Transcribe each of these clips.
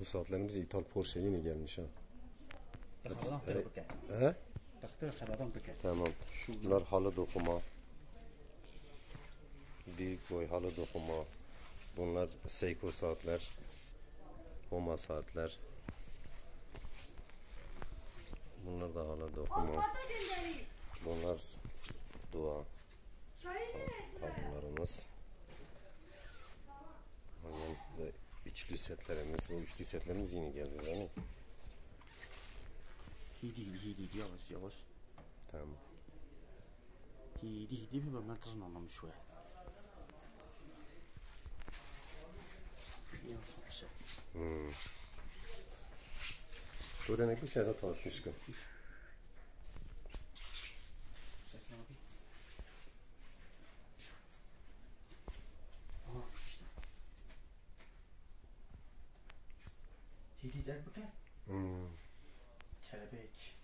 Bu saatlerimiz ithal Porsche yeni gelmiş ha. He? Tamam. Bunlar halı dokuma. Büyük boy halı dokuma. Bunlar Seiko saatler. Homa saatler. Bunlar da halı dokuma. Bunlar dua Şöyle tablolarımız. Ondan da üçlü setlerimiz. Bu üçlü setlerimiz yeni geldi mi? Hidi hidi hidi yavaş yavaş. Tamam. Hidi hidi bir ben tırmanmamış şöyle. Ya çok şey. Hmm. Öğrenek bir şey de tanışmışkım. Hidi der bıkı. Hmm. Kelebek.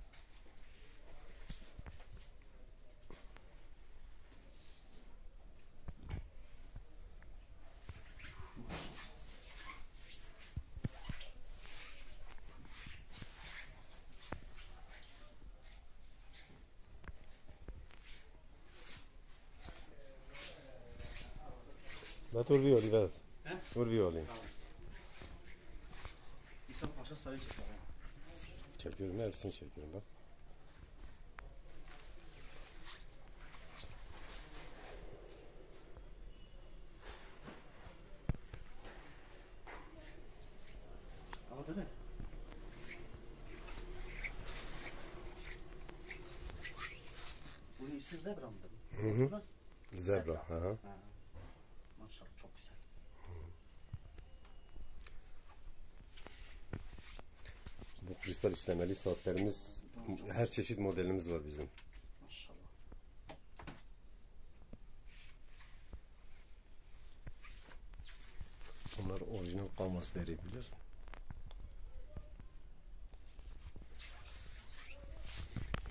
Ben dur violi ver. He? Dur violi. İsa Paşa sarı çıkar. Çekiyorum hepsini çekiyorum bak. Ama dede. Bunun ismi Zebra mıdır? Hı hı. Zebra. Zebra. Hı hı. Ha. Maşallah çok güzel. Bu kristal işlemeli saatlerimiz her çeşit modelimiz var bizim. Maşallah. Bunlar orijinal kalması deri biliyorsun.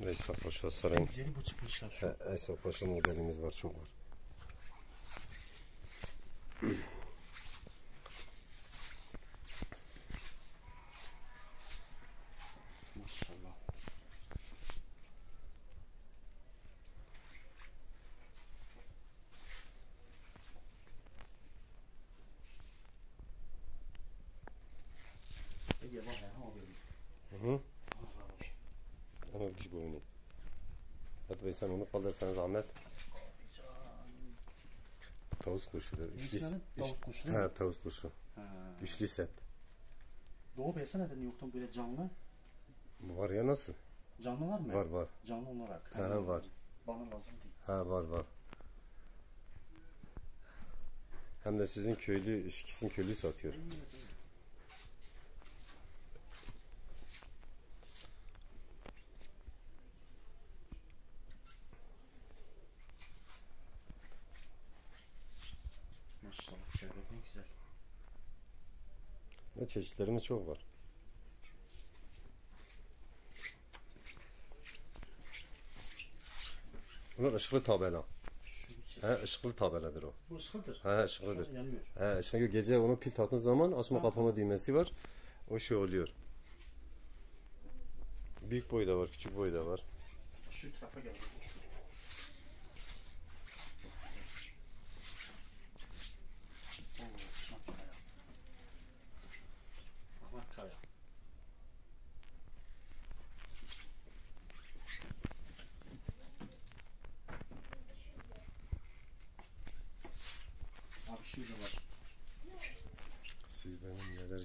Veysel Paşa Sarayın. Bu çıkmışlar Veysel Paşa modelimiz var çok var. Maşallah. Ege bak ya, ha böyle. Hı hı. Ama bir şey boyunu. Hadi Veysel onu kaldır zahmet. Tavus kuşudur. Üçlü, tavus kuşu değil mi? He, tavus kuşu. Ha. Üçlü set. Doğu Bey'se neden yoktan böyle canlı? Bu var ya nasıl? Canlı var mı? Var var. Canlı olarak. He, var. Bana lazım değil. Ha var var. Hem de sizin köylü, sizin köylü satıyor. Maşallah şöhret ne güzel. Ve çeşitlerimiz çok var. Bunlar ışıklı tabela. He, ışıklı tabeladır o. Bu ışıklıdır. He, ışıklıdır. He, ışıklı gece onu pil taktığın zaman açma Ha. kapama düğmesi var. O şey oluyor. Büyük boy da var, küçük boy da var. Şu tarafa gel.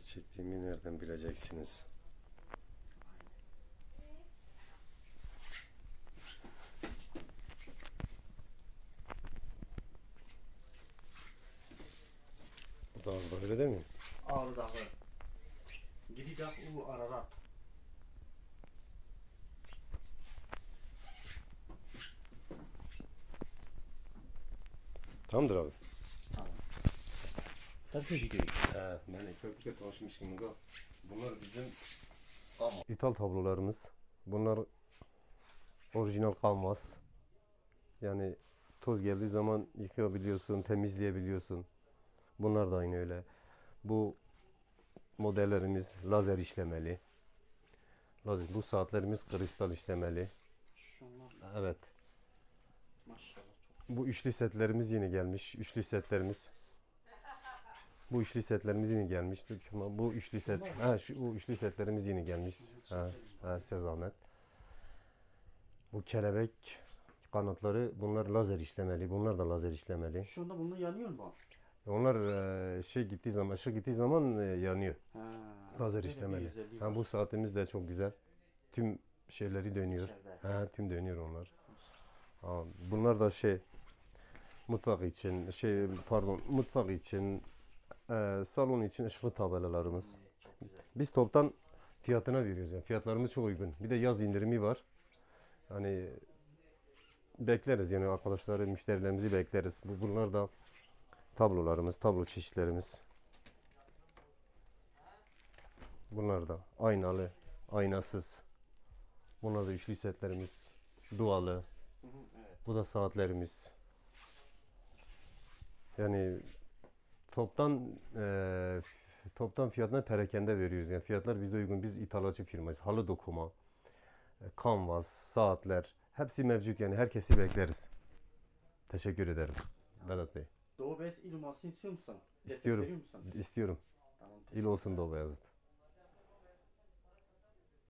Çektiğimi nereden bileceksiniz? Bu da öyle değil mi? Ağrı Dağı. Gididah U Ararat. Tamamdır abi. Tabii videoyu. He, ben köprüde tanışmışım da. Bunlar bizim İthal tablolarımız. Bunlar orijinal kalmaz. Yani toz geldiği zaman yıkayabiliyorsun, temizleyebiliyorsun. Bunlar da aynı öyle. Bu modellerimiz lazer işlemeli. Lazer, bu saatlerimiz kristal işlemeli. Şunlar Evet. maşallah çok. Bu üçlü setlerimiz yeni gelmiş. Üçlü setlerimiz. Bu üçlü setlerimiz yeni gelmiş. Bu üçlü set. Ha şu bu üçlü setlerimiz yeni gelmiş. Ha, ha size zahmet. Bu kelebek kanatları bunlar lazer işlemeli. Bunlar da lazer işlemeli. Şunda bunun yanıyor mu? Onlar e, şey gittiği zaman, ışık gittiği zaman e, yanıyor. Ha. Lazer işlemeli. Ha, bu saatimiz de çok güzel. Tüm şeyleri dönüyor. Ha, tüm dönüyor onlar. Ha, bunlar da şey mutfak için, şey pardon mutfak için, e, salon için ışıklı tabelalarımız. Biz toptan fiyatına veriyoruz yani. Fiyatlarımız çok uygun. Bir de yaz indirimi var. Hani bekleriz yani arkadaşları, müşterilerimizi bekleriz. Bu bunlar da tablolarımız, tablo çeşitlerimiz. Bunlar da aynalı, aynasız. Bunlar da üçlü setlerimiz. Dualı. Bu da saatlerimiz. Yani toptan eee toptan fiyatına perakende veriyoruz. Yani fiyatlar bize uygun. Biz ithalatçı firmayız. Halı dokuma, e, kanvas, saatler hepsi mevcut. Yani herkesi bekleriz. Teşekkür ederim. Vedat Bey. Doğu Beyaz il olmasını istiyor musun? Destek İstiyorum. veriyor musun? İstiyorum. Tamam. İl olsun Doğu Beyazıt.